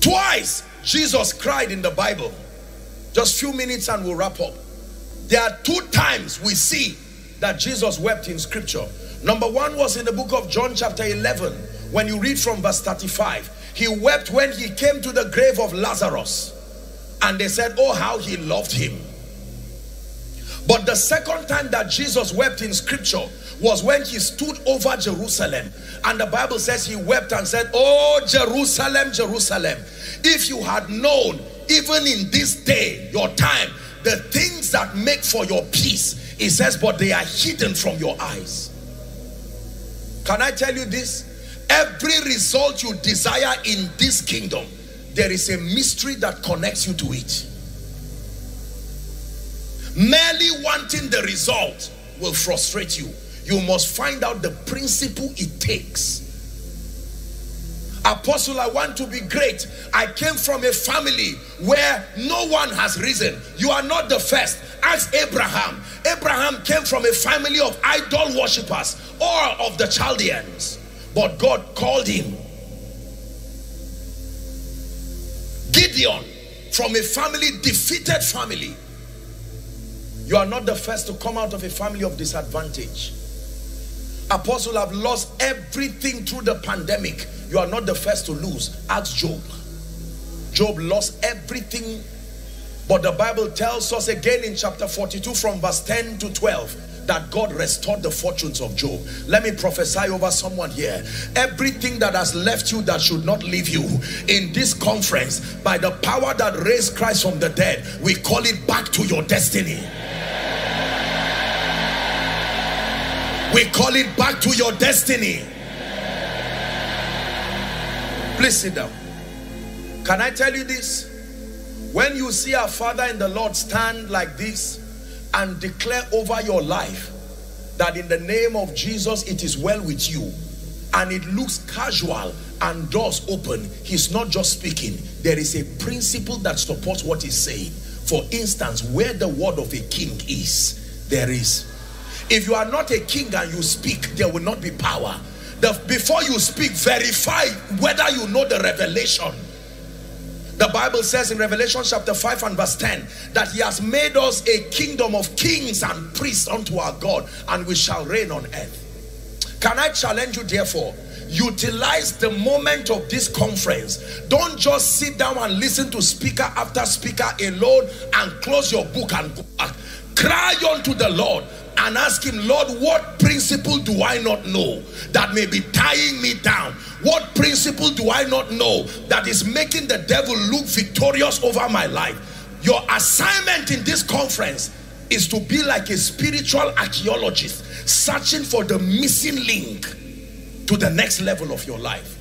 Twice Jesus cried in the Bible. Just few minutes and we'll wrap up. There are two times we see that Jesus wept in scripture. Number one was in the book of John chapter 11. When you read from verse 35, he wept when he came to the grave of Lazarus. And they said, oh, how he loved him. But the second time that Jesus wept in scripture was when he stood over Jerusalem. And the Bible says he wept and said, Oh, Jerusalem, Jerusalem, if you had known, even in this day, your time, the things that make for your peace, he says, but they are hidden from your eyes. Can I tell you this? Every result you desire in this kingdom, there is a mystery that connects you to it. Merely wanting the result will frustrate you. You must find out the principle it takes. Apostle, I want to be great. I came from a family where no one has risen. You are not the first. Ask Abraham. Abraham came from a family of idol worshippers or of the Chaldeans. But God called him. Gideon from a family, defeated family. You are not the first to come out of a family of disadvantage. Apostle have lost everything through the pandemic. You are not the first to lose. Ask Job. Job lost everything. But the Bible tells us again in chapter 42 from verse 10 to 12 that God restored the fortunes of Job. Let me prophesy over someone here. Everything that has left you that should not leave you in this conference by the power that raised Christ from the dead, we call it back to your destiny. We call it back to your destiny. Please sit down. Can I tell you this? When you see a father in the Lord stand like this and declare over your life that in the name of Jesus it is well with you and it looks casual and doors open, he's not just speaking. There is a principle that supports what he's saying. For instance, where the word of a king is, there is if you are not a king and you speak, there will not be power. The, before you speak, verify whether you know the revelation. The Bible says in Revelation chapter 5 and verse 10 that he has made us a kingdom of kings and priests unto our God and we shall reign on earth. Can I challenge you therefore? Utilize the moment of this conference. Don't just sit down and listen to speaker after speaker alone and close your book and go back. Cry unto the Lord and ask him, Lord, what principle do I not know that may be tying me down? What principle do I not know that is making the devil look victorious over my life? Your assignment in this conference is to be like a spiritual archaeologist searching for the missing link to the next level of your life.